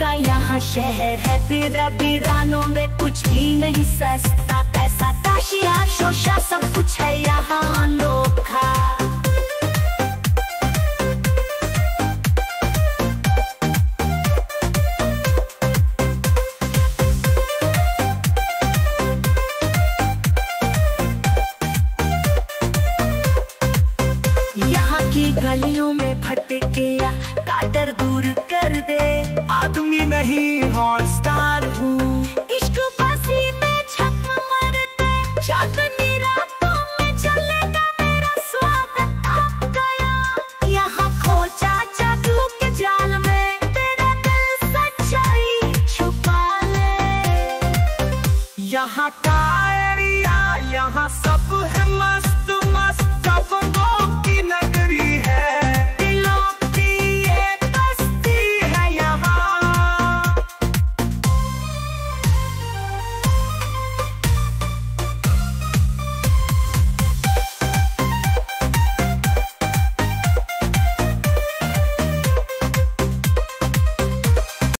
का यहाँ शहर है। तेरा बीरानों में कुछ भी नहीं, सस्ता पैसा ताशिया शोशा सब गलियों में भटकिया काटर दूर कर दे। आदमी नहीं हॉट स्टार हूँ। इश्क फांसी में छप मरते चांदनी रातों में चलेगा मेरा स्वागत आप गया। यहाँ खोजा जादू के जाल में तेरा दिल सच्चाई छुपा ले। यहाँ का